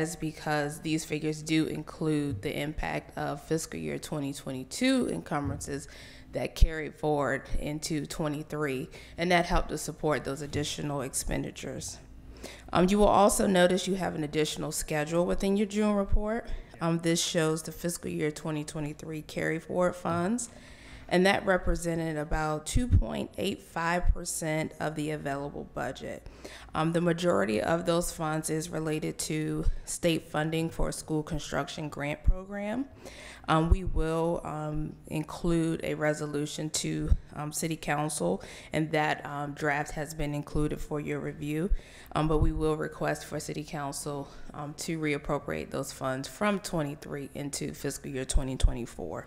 is because these figures do include the impact of fiscal year 2022 encumbrances that carried forward into 23, and that helped to support those additional expenditures. Um, you will also notice you have an additional schedule within your June report. Um, this shows the fiscal year 2023 carry forward funds, and that represented about 2.85% of the available budget. Um, the majority of those funds is related to state funding for a school construction grant program. Um, we will um, include a resolution to um, City Council, and that um, draft has been included for your review. Um, but we will request for City Council to reappropriate those funds from 23 into fiscal year 2024.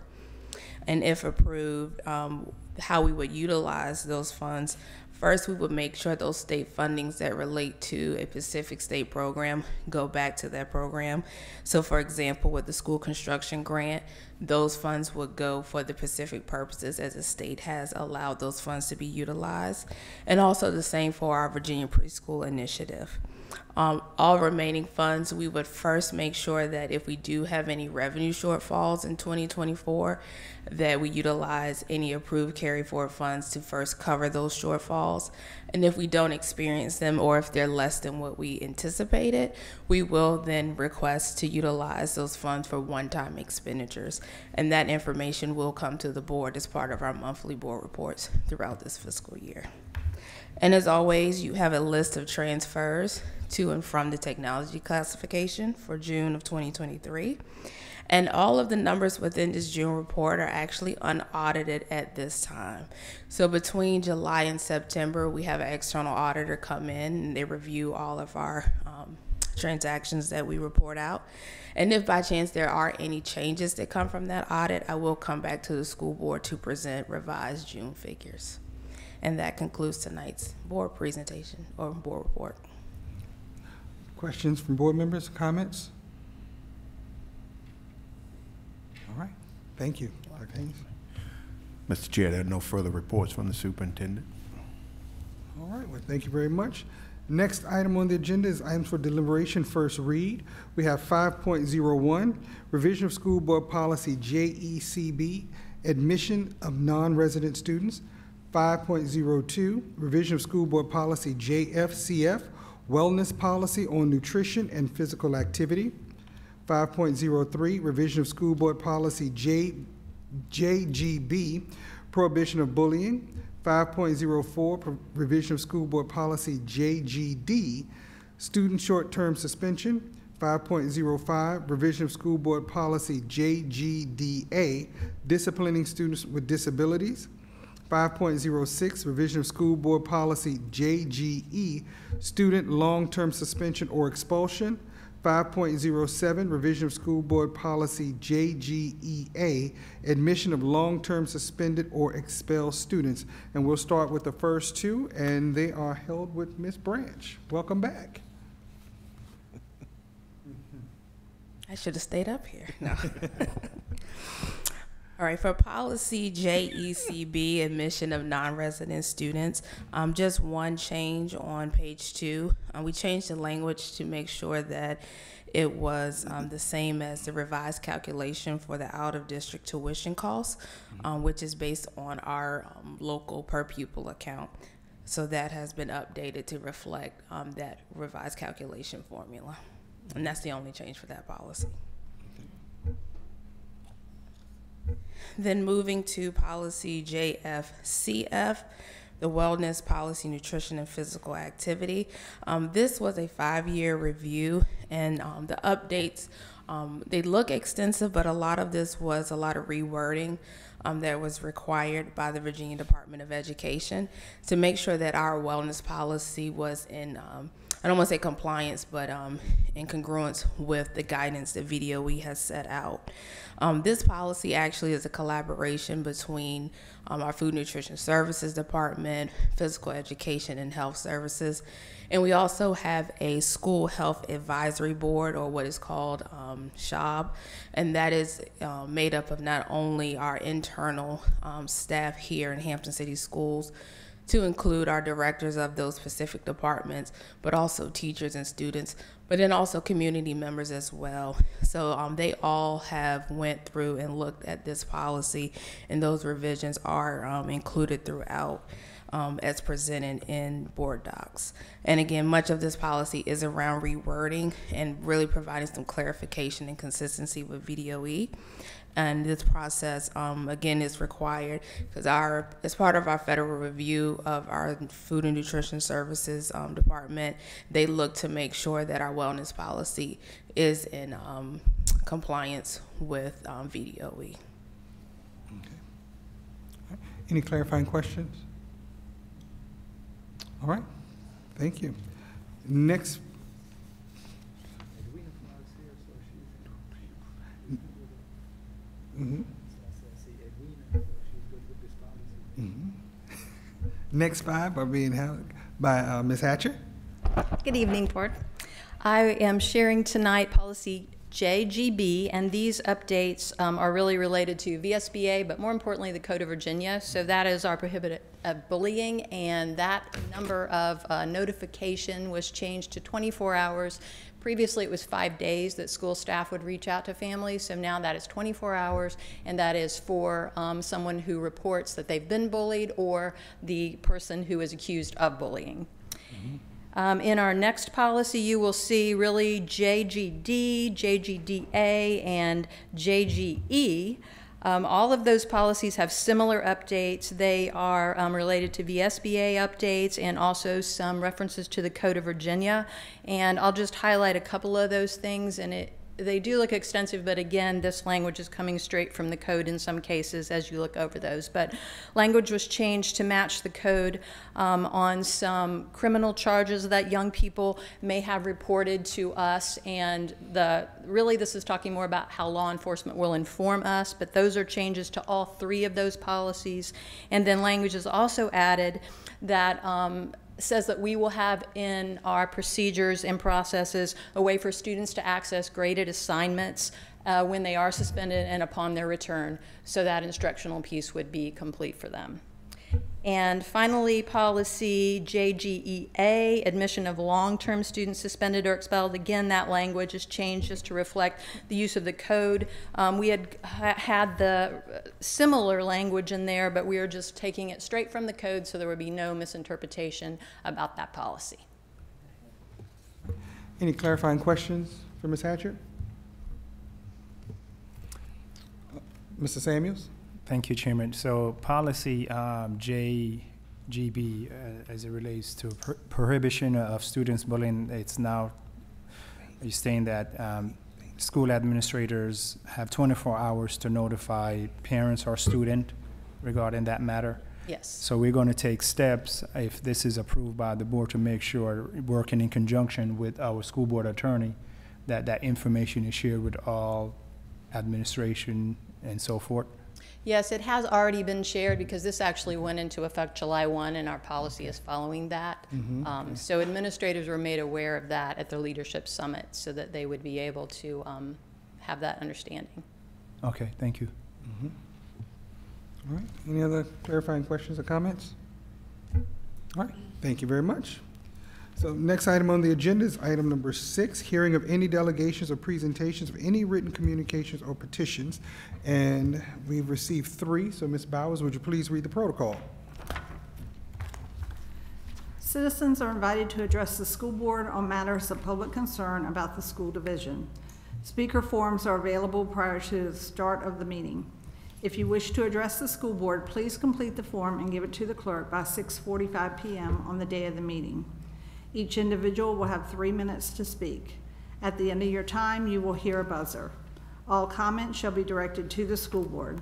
And if approved, um, how we would utilize those funds. First, we would make sure those state fundings that relate to a Pacific state program go back to that program. So, for example, with the school construction grant, those funds would go for the Pacific purposes as the state has allowed those funds to be utilized. And also the same for our Virginia Preschool Initiative. Um, all remaining funds, we would first make sure that if we do have any revenue shortfalls in 2024, that we utilize any approved carry forward funds to first cover those shortfalls. And if we don't experience them or if they're less than what we anticipated, we will then request to utilize those funds for one-time expenditures. And that information will come to the board as part of our monthly board reports throughout this fiscal year. And as always, you have a list of transfers to and from the technology classification for June of 2023. And all of the numbers within this June report are actually unaudited at this time. So between July and September, we have an external auditor come in and they review all of our um, transactions that we report out. And if by chance there are any changes that come from that audit, I will come back to the school board to present revised June figures. And that concludes tonight's board presentation or board report. Questions from board members, comments? All right, thank you. Haynes. Mr. Chair, there are no further reports from the superintendent. All right, well, thank you very much. Next item on the agenda is items for deliberation, first read. We have 5.01, revision of school board policy JECB, admission of non-resident students. 5.02, revision of school board policy JFCF, wellness policy on nutrition and physical activity. 5.03, revision of school board policy J, JGB, prohibition of bullying. 5.04, revision of school board policy JGD, student short-term suspension. 5.05, revision of school board policy JGDA, disciplining students with disabilities. 5.06, revision of school board policy JGE, student long-term suspension or expulsion. 5.07, revision of school board policy JGEA, admission of long-term suspended or expelled students. And we'll start with the first two, and they are held with Ms. Branch. Welcome back. I should have stayed up here. No. All right, for policy JECB, admission of non-resident students, um, just one change on page two. Uh, we changed the language to make sure that it was um, the same as the revised calculation for the out-of-district tuition costs, um, which is based on our um, local per pupil account. So that has been updated to reflect um, that revised calculation formula. And that's the only change for that policy. Then moving to policy JFCF, the wellness policy, nutrition, and physical activity. Um, this was a five-year review, and um, the updates um, they look extensive, but a lot of this was a lot of rewording um, that was required by the Virginia Department of Education to make sure that our wellness policy was in um, I don't want to say compliance, but um, in congruence with the guidance that VDOE has set out. Um, this policy actually is a collaboration between um, our Food Nutrition Services Department, Physical Education, and Health Services. And we also have a School Health Advisory Board, or what is called um, SHOB, and that is uh, made up of not only our internal um, staff here in Hampton City Schools, to include our directors of those specific departments, but also teachers and students, but then also community members as well. So um, they all have went through and looked at this policy, and those revisions are um, included throughout um, as presented in BoardDocs. And again, much of this policy is around rewording and really providing some clarification and consistency with VDOE. And this process, um, again, is required because our, as part of our federal review of our food and nutrition services um, department, they look to make sure that our wellness policy is in um, compliance with um, VDOE. Any clarifying questions? All right, thank you. Next. Mhm. Mhm. Next five are being held by uh, Ms. Hatcher. Good evening, Board. I am sharing tonight policy JGB, and these updates um, are really related to VSBA, but more importantly, the Code of Virginia. So that is our prohibited uh, bullying, and that number of uh, notification was changed to 24 hours. Previously, it was five days that school staff would reach out to families, so now that is 24 hours, and that is for um, someone who reports that they've been bullied or the person who is accused of bullying. Um, in our next policy, you will see really JGD, JGDA, and JGE. Um, all of those policies have similar updates. They are um, related to VSBA updates and also some references to the Code of Virginia. And I'll just highlight a couple of those things, and it they do look extensive, but again, this language is coming straight from the code in some cases as you look over those. But language was changed to match the code um, on some criminal charges that young people may have reported to us. And the really, this is talking more about how law enforcement will inform us, but those are changes to all three of those policies. And then language is also added that um, says that we will have in our procedures and processes a way for students to access graded assignments uh, when they are suspended and upon their return, so that instructional piece would be complete for them. And finally, policy JGEA, admission of long-term students suspended or expelled. Again, that language is changed just to reflect the use of the code. Um, we had ha had the similar language in there, but we are just taking it straight from the code so there would be no misinterpretation about that policy. Any clarifying questions for Ms. Hatcher? Mr. Samuels? Thank you, Chairman. So policy um, JGB, uh, as it relates to pro- prohibition of students bullying, it's now you're saying that um, school administrators have 24 hours to notify parents or student regarding that matter. Yes. So we're going to take steps, if this is approved by the board, to make sure, working in conjunction with our school board attorney, that that information is shared with all administration and so forth. Yes, it has already been shared because this actually went into effect July 1 and our policy is following that. Um, So administrators were made aware of that at the leadership summit so that they would be able to um, have that understanding. Okay, thank you. All right, any other clarifying questions or comments? All right, thank you very much. So next item on the agenda is item number six, hearing of any delegations or presentations of any written communications or petitions. And we've received three, so Ms. Bowers, would you please read the protocol? Citizens are invited to address the school board on matters of public concern about the school division. Speaker forms are available prior to the start of the meeting. If you wish to address the school board, please complete the form and give it to the clerk by 6:45 PM on the day of the meeting. Each individual will have three minutes to speak. At the end of your time, you will hear a buzzer. All comments shall be directed to the school board.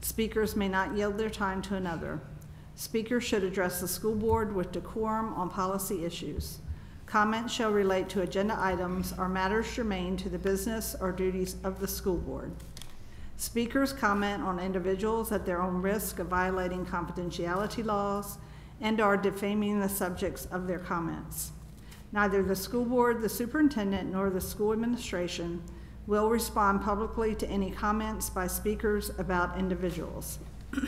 Speakers may not yield their time to another. Speakers should address the school board with decorum on policy issues. Comments shall relate to agenda items or matters germane to the business or duties of the school board. Speakers comment on individuals at their own risk of violating confidentiality laws and are defaming the subjects of their comments. Neither the school board, the superintendent, nor the school administration will respond publicly to any comments by speakers about individuals.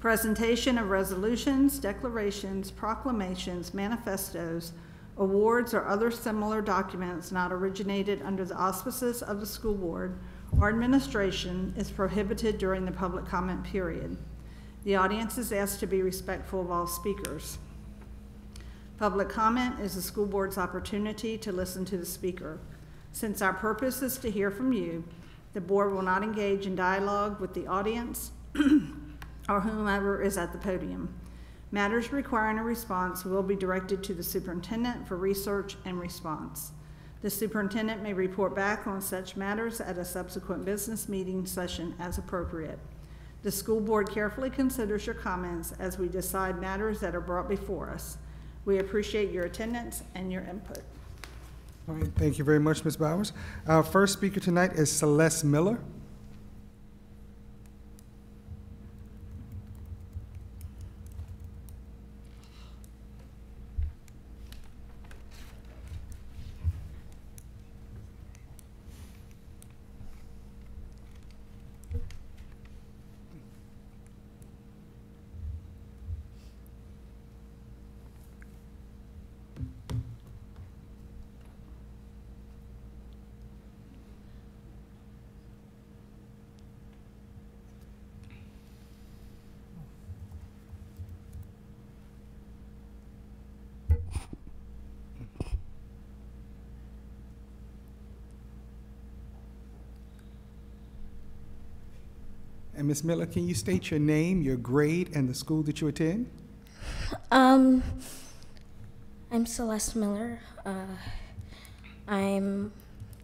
Presentation of resolutions, declarations, proclamations, manifestos, awards, or other similar documents not originated under the auspices of the school board or administration is prohibited during the public comment period. The audience is asked to be respectful of all speakers. Public comment is the school board's opportunity to listen to the speaker. Since our purpose is to hear from you, the board will not engage in dialogue with the audience or whomever is at the podium. Matters requiring a response will be directed to the superintendent for research and response. The superintendent may report back on such matters at a subsequent business meeting session as appropriate. The school board carefully considers your comments as we decide matters that are brought before us. We appreciate your attendance and your input. All right, thank you very much, Ms. Bowers. Our first speaker tonight is Celeste Miller. Ms. Miller, can you state your name, your grade, and the school that you attend? Um, I'm Celeste Miller. Uh, I'm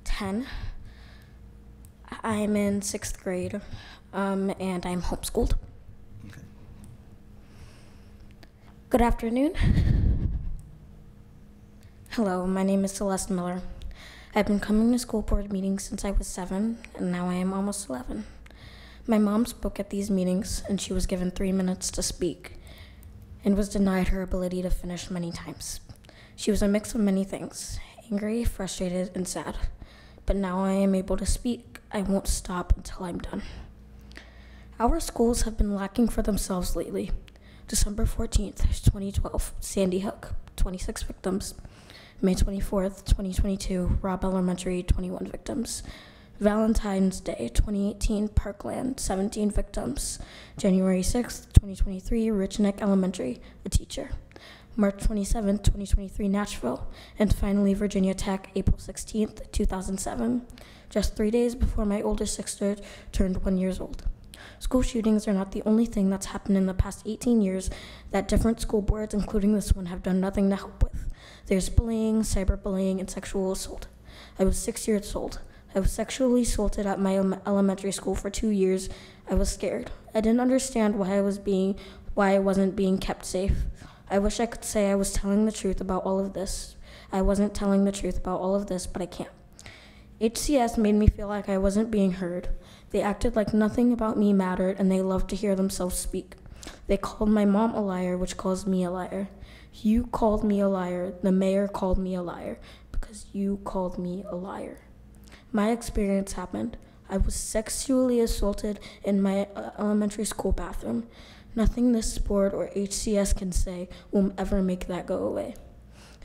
10. I'm in sixth grade, um, and I'm homeschooled. Okay. Good afternoon. Hello, my name is Celeste Miller. I've been coming to school board meetings since I was seven, and now I am almost 11. My mom spoke at these meetings, and she was given three minutes to speak and was denied her ability to finish many times. She was a mix of many things angry, frustrated, and sad. But now I am able to speak. I won't stop until I'm done. Our schools have been lacking for themselves lately. December 14th, 2012, Sandy Hook, 26 victims. May 24th, 2022, Robb Elementary, 21 victims. Valentine's Day 2018, Parkland, 17 victims. January 6th, 2023, Rich Neck Elementary, a teacher. March 27th, 2023, Nashville. And finally, Virginia Tech, April 16th, 2007, just three days before my oldest sister turned one years old. School shootings are not the only thing that's happened in the past 18 years that different school boards, including this one, have done nothing to help with. There's bullying, cyberbullying, and sexual assault. I was six years old. I was sexually assaulted at my elementary school for two years. I was scared. I didn't understand why I was being, why I wasn't being kept safe. I wish I could say I was telling the truth about all of this. I wasn't telling the truth about all of this, but I can't. HCS made me feel like I wasn't being heard. They acted like nothing about me mattered, and they loved to hear themselves speak. They called my mom a liar, which calls me a liar. You called me a liar. The mayor called me a liar because you called me a liar. My experience happened. I was sexually assaulted in my uh, elementary school bathroom. Nothing this board or HCS can say will ever make that go away.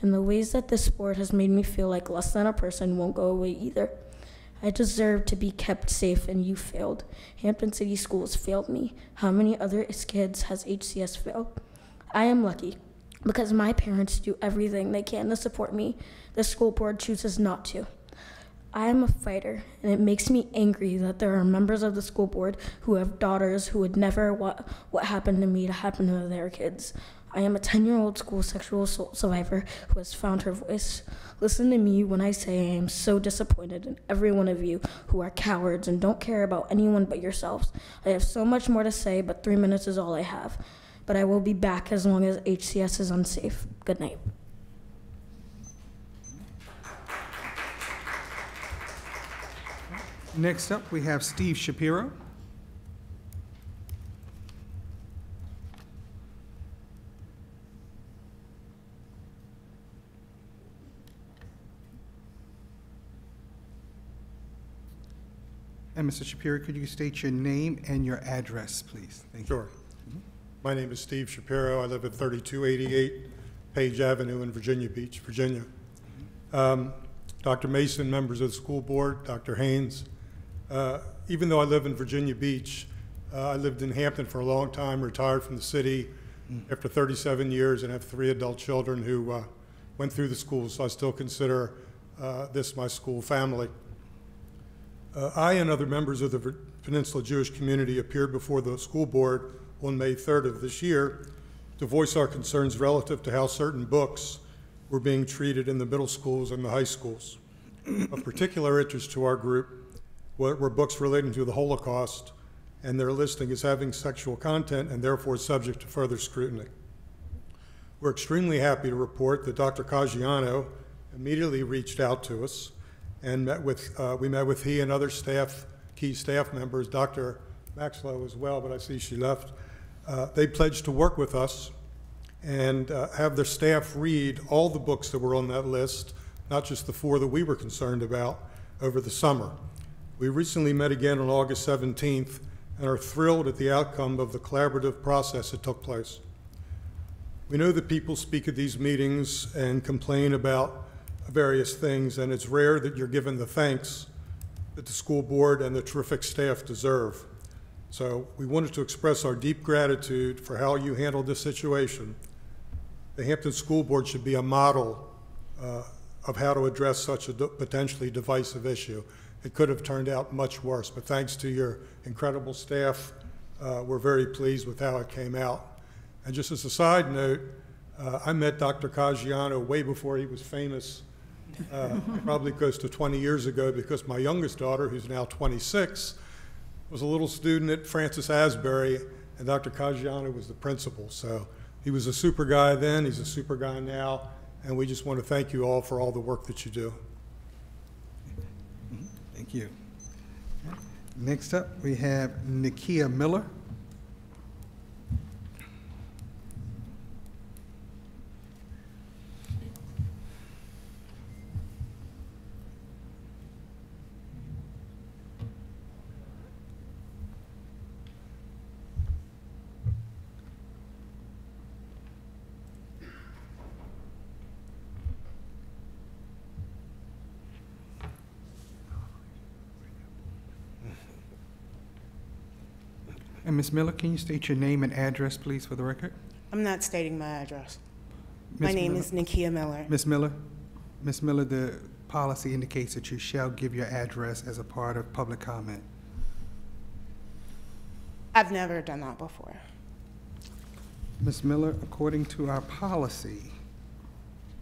And the ways that this board has made me feel like less than a person won't go away either. I deserve to be kept safe, and you failed. Hampton City Schools failed me. How many other kids has HCS failed? I am lucky because my parents do everything they can to support me. The school board chooses not to. I am a fighter, and it makes me angry that there are members of the school board who have daughters who would never want what happened to me to happen to their kids. I am a 10 year old school sexual assault survivor who has found her voice. Listen to me when I say I am so disappointed in every one of you who are cowards and don't care about anyone but yourselves. I have so much more to say, but three minutes is all I have. But I will be back as long as HCS is unsafe. Good night. Next up, we have Steve Shapiro. And Mr. Shapiro, could you state your name and your address, please? Thank you. Sure. My name is Steve Shapiro. I live at 3288 Page Avenue in Virginia Beach, Virginia. Um, Dr. Mason, members of the school board, Dr. Haynes, uh, even though I live in Virginia Beach, uh, I lived in Hampton for a long time, retired from the city after 37 years, and have three adult children who uh, went through the school, so I still consider uh, this my school family. Uh, I and other members of the Peninsula Jewish community appeared before the school board on May 3rd of this year to voice our concerns relative to how certain books were being treated in the middle schools and the high schools. Of particular interest to our group were were books relating to the Holocaust and their listing as having sexual content and therefore subject to further scrutiny. We're extremely happy to report that Dr. Caggiano immediately reached out to us and met with, uh, we met with he and other staff, key staff members, Dr. Maxlow as well, but I see she left. Uh, They pledged to work with us and uh, have their staff read all the books that were on that list, not just the four that we were concerned about, over the summer. We recently met again on August 17th and are thrilled at the outcome of the collaborative process that took place. We know that people speak at these meetings and complain about various things, and it's rare that you're given the thanks that the school board and the terrific staff deserve. So we wanted to express our deep gratitude for how you handled this situation. The Hampton School Board should be a model uh, of how to address such a potentially divisive issue. It could have turned out much worse, but thanks to your incredible staff, uh, we're very pleased with how it came out. And just as a side note, uh, I met Dr. Caggiano way before he was famous, uh, probably close to 20 years ago, because my youngest daughter, who's now 26, was a little student at Francis Asbury, and Dr. Caggiano was the principal. So he was a super guy then, he's a super guy now, and we just want to thank you all for all the work that you do. You. Next up, we have Nakia Miller. Ms. Miller, can you state your name and address, please, for the record? I'm not stating my address. My name Miller- is Nakia Miller. Ms. Miller, Ms. Miller, the policy indicates that you shall give your address as a part of public comment. I've never done that before. Ms. Miller, according to our policy,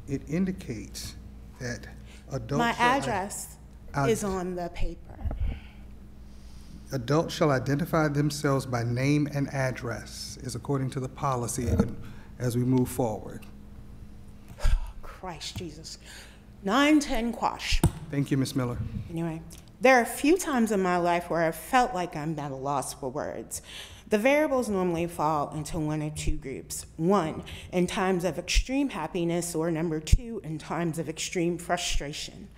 it indicates that adults. My address is on the paper. Adults shall identify themselves by name and address, is according to the policy as we move forward. Christ Jesus. 910 Quash. Thank you, Ms. Miller. Anyway, there are a few times in my life where I have felt like I'm at a loss for words. The variables normally fall into one of two groups. One, in times of extreme happiness, or number two, in times of extreme frustration.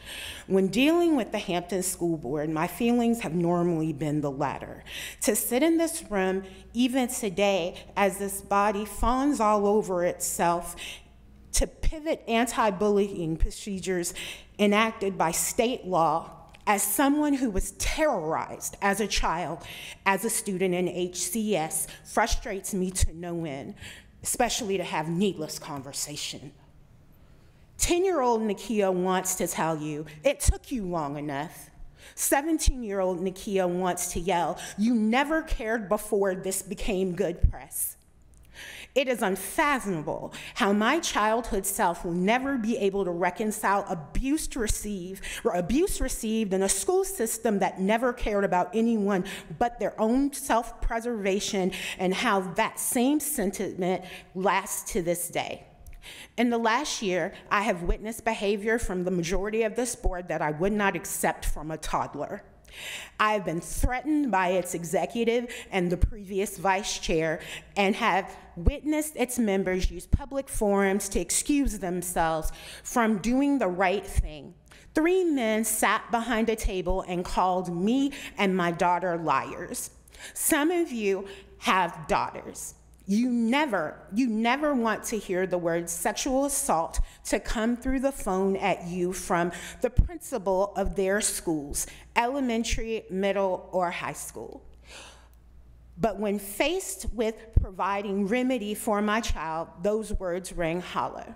When dealing with the Hampton School Board, my feelings have normally been the latter. To sit in this room, even today, as this body fawns all over itself to pivot anti bullying procedures enacted by state law as someone who was terrorized as a child, as a student in HCS, frustrates me to no end, especially to have needless conversation. 10 year old Nakia wants to tell you, it took you long enough. 17 year old Nakia wants to yell, you never cared before this became good press. It is unfathomable how my childhood self will never be able to reconcile abuse to receive or abuse received in a school system that never cared about anyone but their own self-preservation and how that same sentiment lasts to this day. In the last year, I have witnessed behavior from the majority of this board that I would not accept from a toddler. I have been threatened by its executive and the previous vice chair and have witnessed its members use public forums to excuse themselves from doing the right thing. Three men sat behind a table and called me and my daughter liars. Some of you have daughters. You never, you never want to hear the word sexual assault to come through the phone at you from the principal of their schools, elementary, middle, or high school. But when faced with providing remedy for my child, those words ring hollow.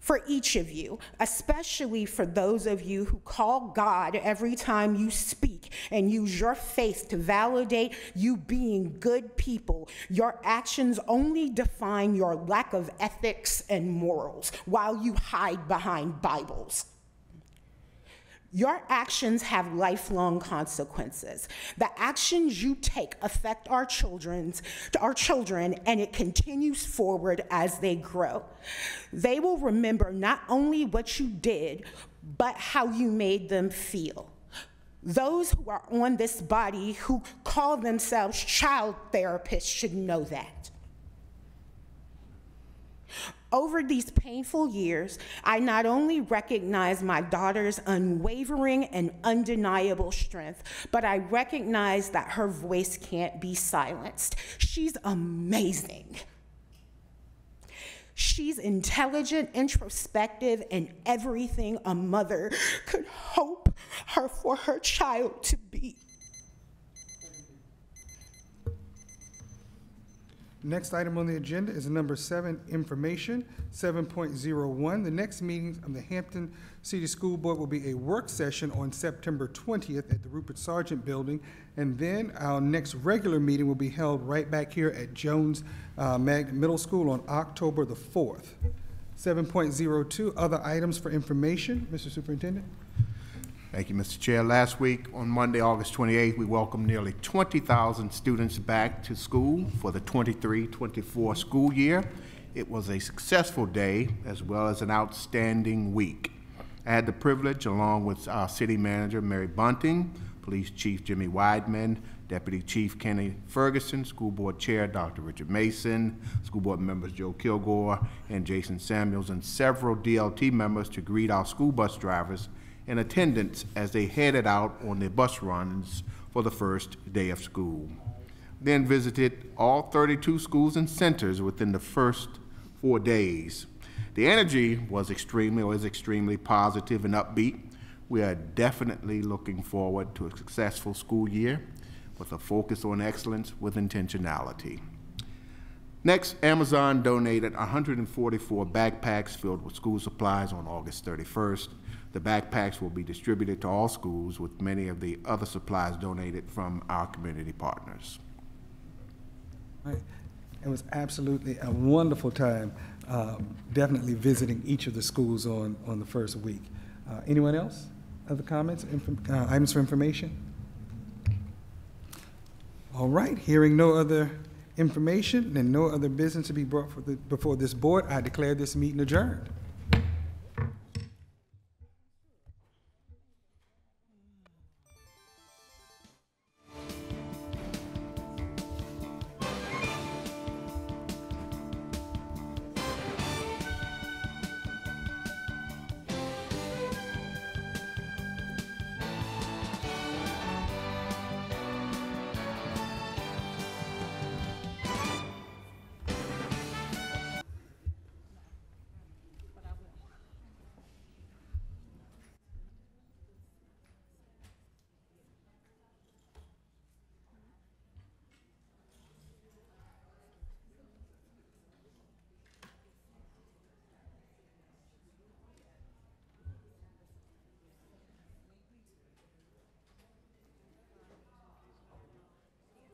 For each of you, especially for those of you who call God every time you speak and use your faith to validate you being good people, your actions only define your lack of ethics and morals while you hide behind Bibles. Your actions have lifelong consequences. The actions you take affect our children's our children and it continues forward as they grow. They will remember not only what you did, but how you made them feel. Those who are on this body who call themselves child therapists should know that. Over these painful years, I not only recognize my daughter's unwavering and undeniable strength, but I recognize that her voice can't be silenced. She's amazing. She's intelligent, introspective, and everything a mother could hope her for her child to be. Next item on the agenda is number seven, information, seven point zero one. The next meeting of the Hampton City School Board will be a work session on September twentieth at the Rupert Sargent Building. And then our next regular meeting will be held right back here at Jones uh, Magnet Middle School on October the fourth. Seven point zero two, other items for information. Mr. Superintendent? Thank you, Mr. Chair. Last week, on Monday, August 28th, we welcomed nearly 20,000 students back to school for the 23-24 school year. It was a successful day as well as an outstanding week. I had the privilege, along with our city manager, Mary Bunting, Police Chief Jimmy Weidman, Deputy Chief Kenny Ferguson, School Board Chair Dr. Richard Mason, School Board members Joe Kilgore and Jason Samuels, and several DLT members to greet our school bus drivers in attendance as they headed out on their bus runs for the first day of school. Then visited all 32 schools and centers within the first four days. The energy was extremely, was extremely positive and upbeat. We are definitely looking forward to a successful school year with a focus on excellence with intentionality. Next, Amazon donated 144 backpacks filled with school supplies on August 31st. The backpacks will be distributed to all schools with many of the other supplies donated from our community partners. It was absolutely a wonderful time, um, definitely visiting each of the schools on, on the first week. Uh, Anyone else? Other comments, uh, items for information? All right, hearing no other information and no other business to be brought the- before this board, I declare this meeting adjourned.